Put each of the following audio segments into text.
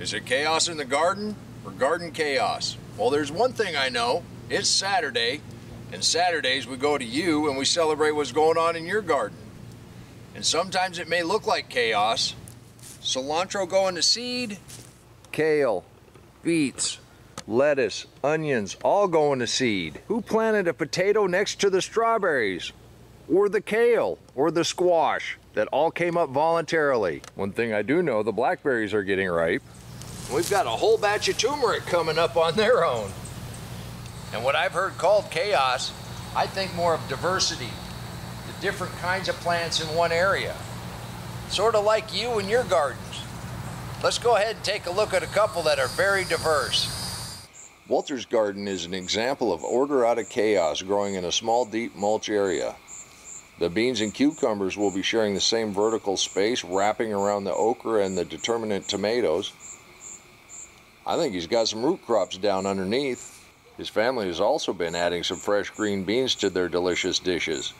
Is it chaos in the garden or garden chaos? Well, there's one thing I know. It's Saturday, and Saturdays we go to you and we celebrate what's going on in your garden. And sometimes it may look like chaos. Cilantro going to seed, kale, beets, lettuce, onions, all going to seed. Who planted a potato next to the strawberries? Or the kale, or the squash that all came up voluntarily? One thing I do know, the blackberries are getting ripe. We've got a whole batch of turmeric coming up on their own. And what I've heard called chaos, I think more of diversity, the different kinds of plants in one area. Sort of like you and your gardens. Let's go ahead and take a look at a couple that are very diverse. Walter's garden is an example of order out of chaos growing in a small deep mulch area. The beans and cucumbers will be sharing the same vertical space wrapping around the okra and the determinate tomatoes. I think he's got some root crops down underneath. His family has also been adding some fresh green beans to their delicious dishes.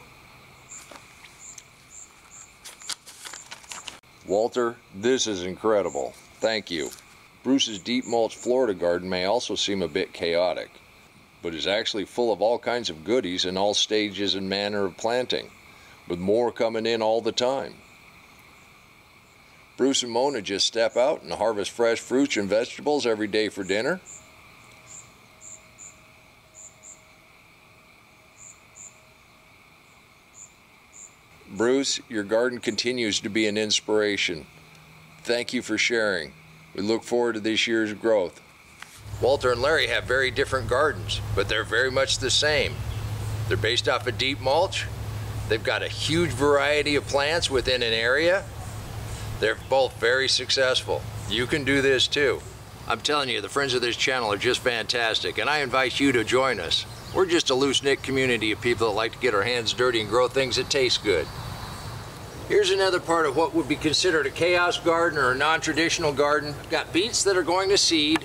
Walter, this is incredible. Thank you. Bruce's deep mulch Florida garden may also seem a bit chaotic, but is actually full of all kinds of goodies in all stages and manner of planting, with more coming in all the time. Bruce and Mona just step out and harvest fresh fruits and vegetables every day for dinner. Bruce, your garden continues to be an inspiration. Thank you for sharing. We look forward to this year's growth. Walter and Larry have very different gardens, but they're very much the same. They're based off of deep mulch. They've got a huge variety of plants within an area. They're both very successful. You can do this too. I'm telling you, the friends of this channel are just fantastic, and I invite you to join us. We're just a loose-knit community of people that like to get our hands dirty and grow things that taste good. Here's another part of what would be considered a chaos garden or a non-traditional garden. I've got beets that are going to seed.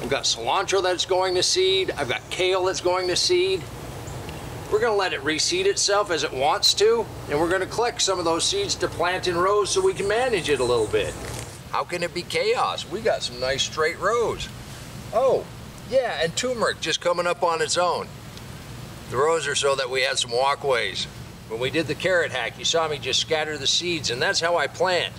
I've got cilantro that's going to seed. I've got kale that's going to seed. We're going to let it reseed itself as it wants to, and we're going to collect some of those seeds to plant in rows so we can manage it a little bit. How can it be chaos? We got some nice straight rows. Oh, yeah, and turmeric just coming up on its own. The rows are so that we had some walkways. When we did the carrot hack, you saw me just scatter the seeds, and that's how I plant.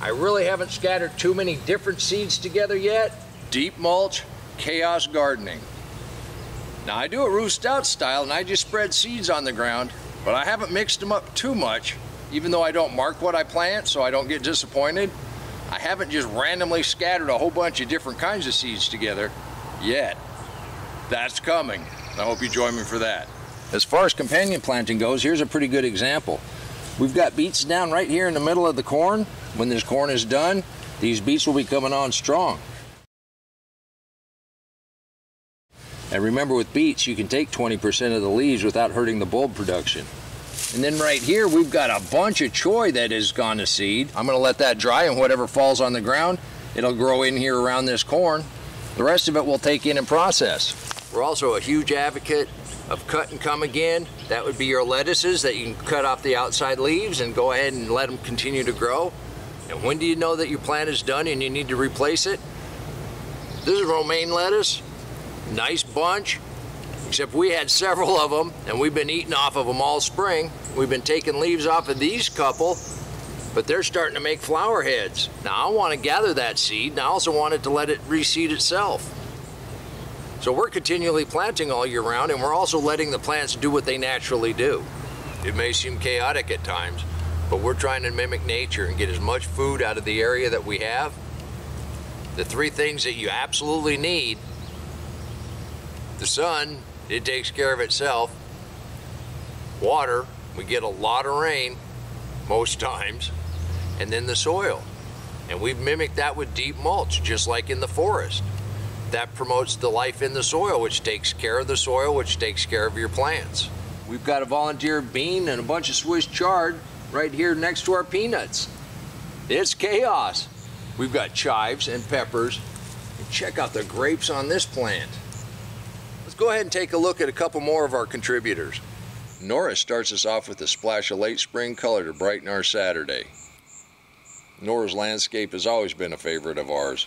I really haven't scattered too many different seeds together yet. Deep mulch, chaos gardening. Now I do a Ruth Stout style and I just spread seeds on the ground, but I haven't mixed them up too much, even though I don't mark what I plant so I don't get disappointed. I haven't just randomly scattered a whole bunch of different kinds of seeds together yet. That's coming. I hope you join me for that. As far as companion planting goes, here's a pretty good example. We've got beets down right here in the middle of the corn. When this corn is done, these beets will be coming on strong. And remember with beets, you can take 20% of the leaves without hurting the bulb production. And then right here, we've got a bunch of choy that has gone to seed. I'm gonna let that dry and whatever falls on the ground, it'll grow in here around this corn. The rest of it we'll take in and process. We're also a huge advocate of cut and come again. That would be your lettuces that you can cut off the outside leaves and go ahead and let them continue to grow. And when do you know that your plant is done and you need to replace it? This is romaine lettuce, nice bunch, except we had several of them and we've been eating off of them all spring. We've been taking leaves off of these couple, but they're starting to make flower heads. Now I want to gather that seed and I also want it to let it reseed itself. So we're continually planting all year round and we're also letting the plants do what they naturally do. It may seem chaotic at times, but we're trying to mimic nature and get as much food out of the area that we have. The three things that you absolutely need, the sun, it takes care of itself. Water, we get a lot of rain most times, and then the soil. And we've mimicked that with deep mulch, just like in the forest. That promotes the life in the soil, which takes care of the soil, which takes care of your plants. We've got a volunteer bean and a bunch of Swiss chard right here next to our peanuts. It's chaos. We've got chives and peppers. And check out the grapes on this plant. Let's go ahead and take a look at a couple more of our contributors. Nora starts us off with a splash of late spring color to brighten our Saturday. Nora's landscape has always been a favorite of ours.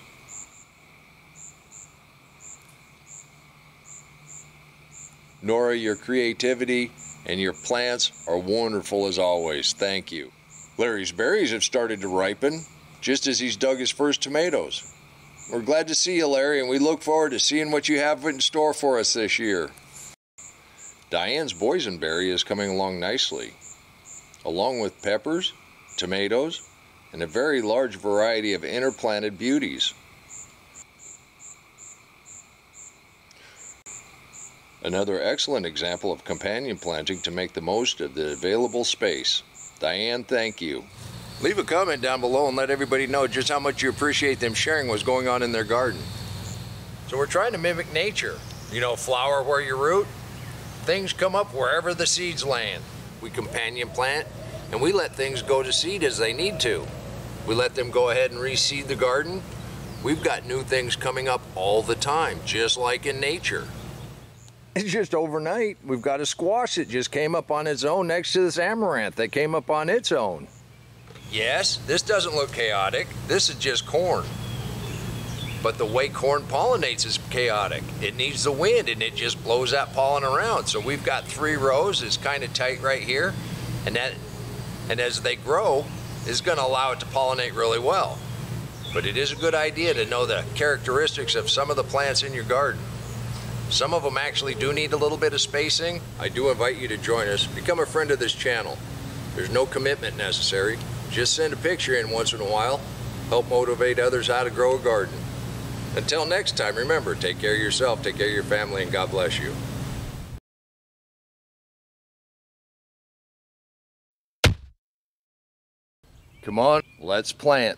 Nora, your creativity and your plants are wonderful as always. Thank you. Larry's berries have started to ripen just as he's dug his first tomatoes. We're glad to see you, Larry, and we look forward to seeing what you have in store for us this year. Diane's boysenberry is coming along nicely, along with peppers, tomatoes, and a very large variety of interplanted beauties. Another excellent example of companion planting to make the most of the available space. Diane, thank you. Leave a comment down below and let everybody know just how much you appreciate them sharing what's going on in their garden. So we're trying to mimic nature. You know, flower where you root, things come up wherever the seeds land. We companion plant and we let things go to seed as they need to. We let them go ahead and reseed the garden. We've got new things coming up all the time, just like in nature. It's just overnight. We've got a squash that just came up on its own next to this amaranth that came up on its own. Yes, this doesn't look chaotic. This is just corn. But the way corn pollinates is chaotic. It needs the wind and it just blows that pollen around. So we've got three rows. It's kind of tight right here. And that and as they grow, is going to allow it to pollinate really well. But it is a good idea to know the characteristics of some of the plants in your garden. Some of them actually do need a little bit of spacing. I do invite you to join us. Become a friend of this channel. There's no commitment necessary. Just send a picture in once in a while. Help motivate others how to grow a garden. Until next time, remember, take care of yourself, take care of your family, and God bless you. Come on, let's plant.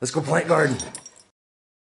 Let's go plant garden.